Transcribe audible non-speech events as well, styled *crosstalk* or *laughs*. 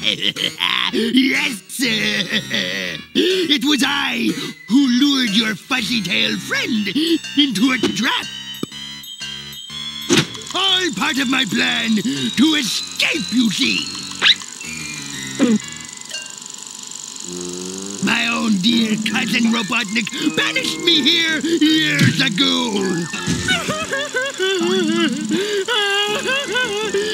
*laughs* yes, sir. It was I who lured your fuzzy-tailed friend into a trap. All part of my plan to escape, you see. My own dear cousin Robotnik banished me here years ago.